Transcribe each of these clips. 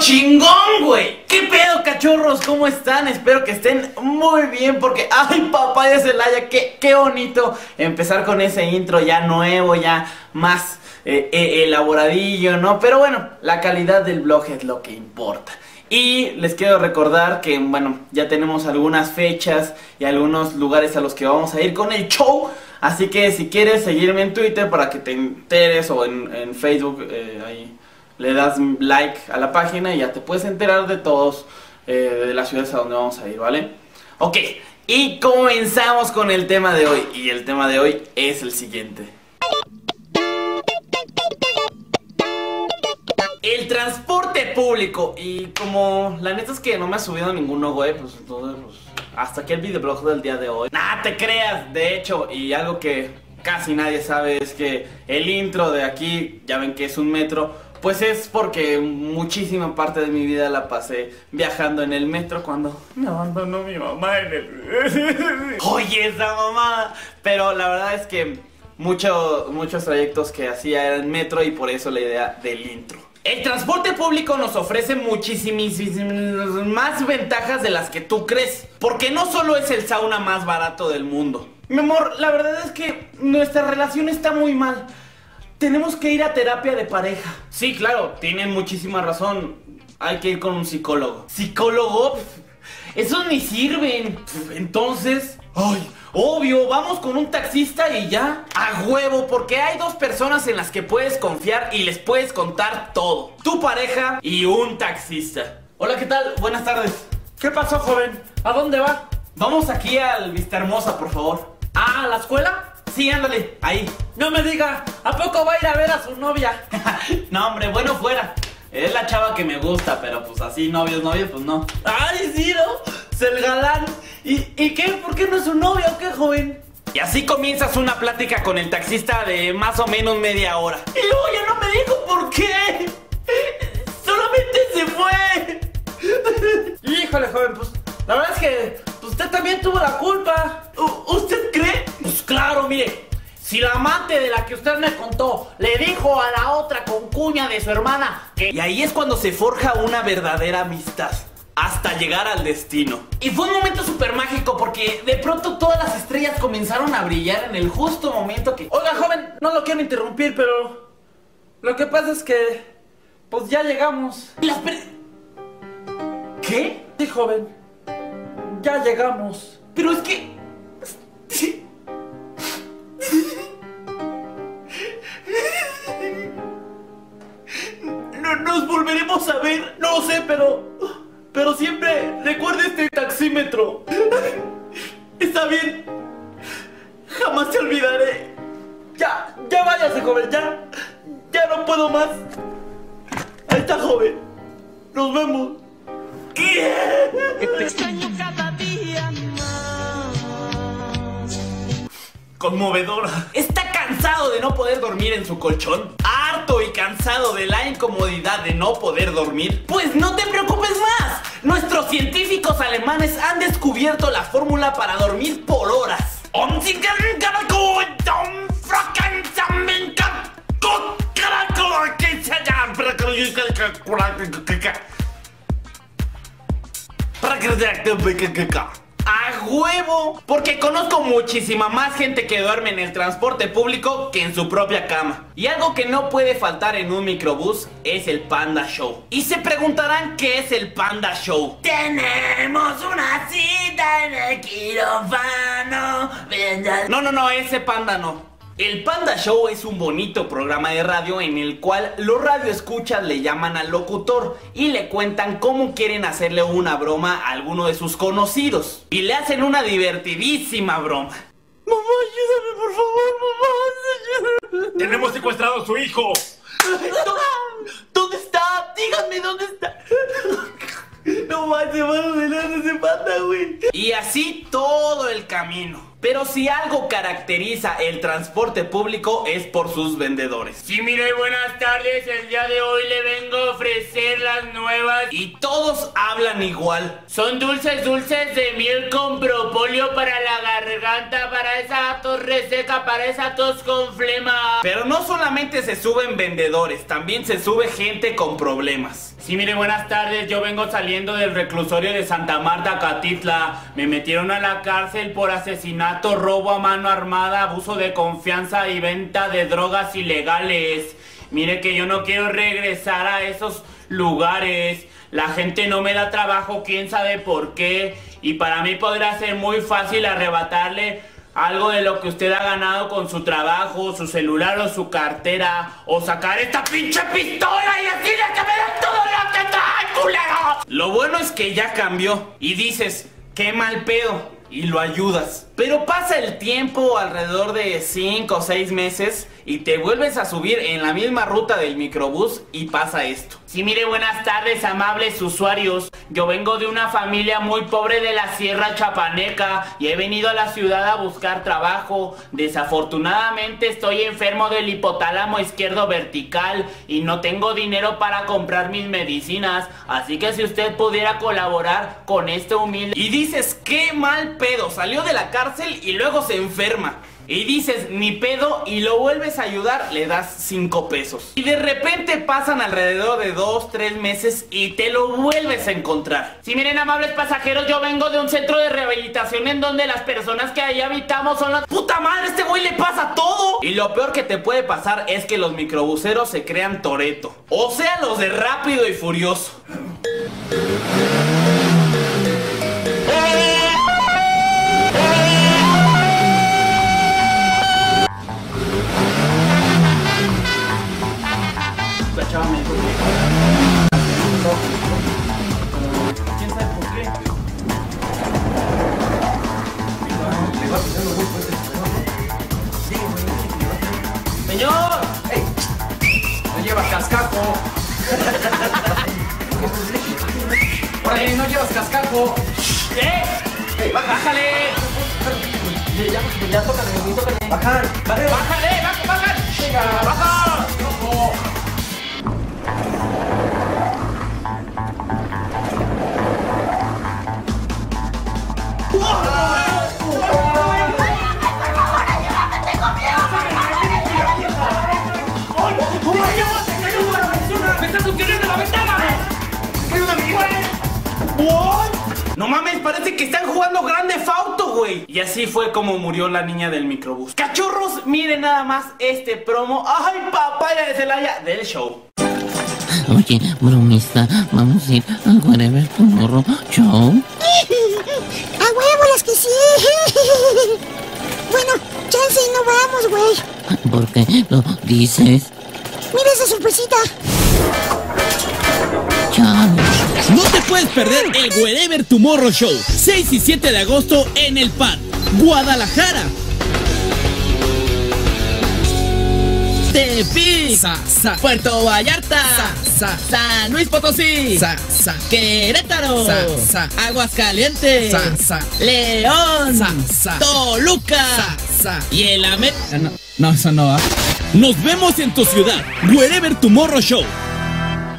¡Pinche intro chingón, güey! ¿Qué pedo, cachorros? ¿Cómo están? Espero que estén muy bien porque, ¡ay, papá de Celaya! Qué, ¡Qué bonito empezar con ese intro ya nuevo, ya más eh, eh, elaboradillo, ¿no? Pero bueno, la calidad del blog es lo que importa. Y les quiero recordar que, bueno, ya tenemos algunas fechas y algunos lugares a los que vamos a ir con el show. Así que si quieres seguirme en Twitter para que te enteres o en, Facebook, eh, ahí le das like a la página y ya te puedes enterar de todos eh, de las ciudades a donde vamos a ir, ¿vale? Ok, y comenzamos con el tema de hoy. Y el tema de hoy es el siguiente. El transporte público. Y como la neta es que no me ha subido ninguno, güey, pues entonces, pues, hasta aquí el videoblog del día de hoy. Nah, te creas, de hecho, y algo que casi nadie sabe es que el intro de aquí, ya ven que es un metro, pues es porque muchísima parte de mi vida la pasé viajando en el metro cuando me abandonó mi mamá en el... Oye, esa mamá. Pero la verdad es que muchos muchos trayectos que hacía eran metro y por eso la idea del intro. El transporte público nos ofrece muchísimas más ventajas de las que tú crees. Porque no solo es el sauna más barato del mundo. Mi amor, la verdad es que nuestra relación está muy mal. Tenemos que ir a terapia de pareja. Sí, claro, tienen muchísima razón. Hay que ir con un psicólogo. ¿Psicólogo? Eso ni sirven. Entonces... ¡Ay! Obvio, vamos con un taxista y ya. A huevo, porque hay dos personas en las que puedes confiar y les puedes contar todo. Tu pareja y un taxista. Hola, ¿qué tal? Buenas tardes. ¿Qué pasó, joven? ¿A dónde va? Vamos aquí al Vista Hermosa, por favor. ¿Ah, a la escuela? Sí, ándale, ahí. No me diga, ¿a poco va a ir a ver a su novia? no, hombre, bueno fuera. Es la chava que me gusta, pero pues así, novios, novios, pues no. ¡Ay, sí, no! Es el galán. ¿Y, ¿Y qué? ¿Por qué no es su novio o qué, joven? Y así comienzas una plática con el taxista de más o menos media hora. Y luego ya no me dijo por qué. Solamente se fue. Híjole, joven, pues la verdad es que usted también tuvo la culpa. ¿Usted cree? Pues claro, mire. Si la amante de la que usted me contó le dijo a la otra con cuña de su hermana que... Y ahí es cuando se forja una verdadera amistad hasta llegar al destino. Y fue un momento súper mágico porque de pronto todas las estrellas comenzaron a brillar en el justo momento que... Oiga, joven, no lo quiero interrumpir, pero... Lo que pasa es que... Pues ya llegamos. Las ¿Qué? Sí, joven. Ya llegamos. Pero es que... nos volveremos a ver. No sé, pero... Pero siempre recuerde este taxímetro. Está bien. Jamás te olvidaré. Ya, ya váyase, joven, ya. Ya no puedo más. Ahí está, joven. Nos vemos. ¿Qué? extraño cada día Conmovedora. ¿Está cansado de no poder dormir en su colchón? ¿Harto y cansado de la incomodidad de no poder dormir? Pues no te preocupes más. Nuestros científicos alemanes han descubierto la fórmula para dormir por horas. ¡A huevo! Porque conozco muchísima más gente que duerme en el transporte público que en su propia cama. Y algo que no puede faltar en un microbús es el Panda Show. Y se preguntarán qué es el Panda Show. Tenemos una cita en el quirófano. No, no, no, ese panda no. El Panda Show es un bonito programa de radio en el cual los radioescuchas le llaman al locutor y le cuentan cómo quieren hacerle una broma a alguno de sus conocidos. Y le hacen una divertidísima broma. Mamá, ayúdame, por favor, mamá. Tenemos secuestrado a su hijo. ¿Dónde está? Díganme dónde está. No más, se va a adelante ese panda, güey. Y así todo el camino. Pero si algo caracteriza el transporte público es por sus vendedores. Sí, mire, buenas tardes. El día de hoy le vengo a ofrecer la nuevas, nuevas. Y todos hablan igual. Son dulces, dulces de miel con propóleo para la garganta, para esa tos reseca, para esa tos con flema. Pero no solamente se suben vendedores, también se sube gente con problemas. Sí, mire, buenas tardes. Yo vengo saliendo del reclusorio de Santa Marta, Catitla. Me metieron a la cárcel por asesinato, robo a mano armada, abuso de confianza y venta de drogas ilegales. Mire que yo no quiero regresar a esos lugares. La gente no me da trabajo, quién sabe por qué. Y para mí podrá ser muy fácil arrebatarle algo de lo que usted ha ganado con su trabajo, su celular o su cartera. O sacar esta pinche pistola y decirle que me den todo lo que trae, culero. Lo bueno es que ya cambió. Y dices, qué mal pedo. Y lo ayudas. Pero pasa el tiempo alrededor de 5 o 6 meses y te vuelves a subir en la misma ruta del microbús y pasa esto. Sí, mire, buenas tardes, amables usuarios. Yo vengo de una familia muy pobre de la Sierra Chapaneca y he venido a la ciudad a buscar trabajo. Desafortunadamente estoy enfermo del hipotálamo izquierdo vertical y no tengo dinero para comprar mis medicinas. Así que si usted pudiera colaborar con este humilde... Y dices, qué mal pedo, salió de la cárcel y luego se enferma. Y dices, ni pedo, y lo vuelves a ayudar, le das 5 pesos. Y de repente pasan alrededor de 2, 3 meses y te lo vuelves a encontrar. Si miren, amables pasajeros, yo vengo de un centro de rehabilitación en donde las personas que ahí habitamos son las... ¡Puta madre! Este güey le pasa todo. Y lo peor que te puede pasar es que los microbuseros se crean toreto. O sea, los de rápido y furioso. Órale, no llevas cascajo. ¿qué? Bájale. Ya, ya, tócale, tócale. Bajar, bajar. ¡Bájale, No mames, parece que están jugando Grande Fauto, güey. Y así fue como murió la niña del microbús. Cachorros, miren nada más este promo. ¡Ay, papaya de Celaya! Del show. Oye, bromista, vamos a ir a Whatever Tomorrow Show. ¡A huevo las que sí! Bueno, chance y no vamos, güey. ¿Por qué lo dices? Mira esa sorpresita. No te puedes perder el Wherever Tomorrow Show, 6 y 7 de agosto en el PAD, Guadalajara. Tepic, Puerto Vallarta, San Luis Potosí, Querétaro, Aguascalientes, León, Toluca y el Amer... No, no, eso no va. Nos vemos en tu ciudad, Wherever Tomorrow Show.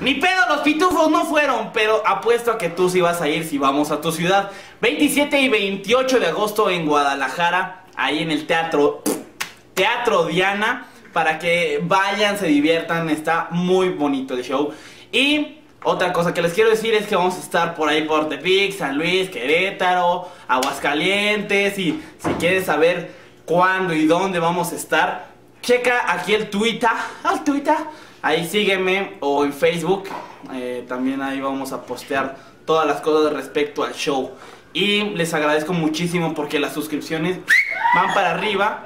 Ni pedo, los pitufos no fueron, pero apuesto a que tú sí vas a ir si vamos a tu ciudad. 27 y 28 de agosto en Guadalajara, ahí en el teatro, Teatro Diana, para que vayan, se diviertan, está muy bonito el show. Y otra cosa que les quiero decir es que vamos a estar por ahí por Tepic, San Luis, Querétaro, Aguascalientes y si quieres saber cuándo y dónde vamos a estar, checa aquí el Twitter, al Twitter, ahí sígueme o en Facebook, eh, también ahí vamos a postear todas las cosas respecto al show. Y les agradezco muchísimo porque las suscripciones van para arriba.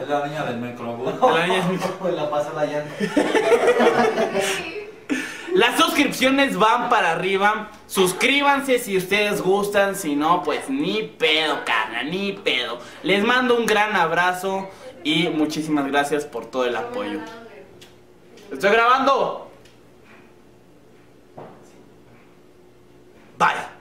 Es la niña del microbús. La niña- La pasa la llanta. Las suscripciones van para arriba. Suscríbanse si ustedes gustan. Si no, pues ni pedo, carnal, ni pedo. Les mando un gran abrazo y muchísimas gracias por todo el apoyo. ¡Estoy grabando! Bye.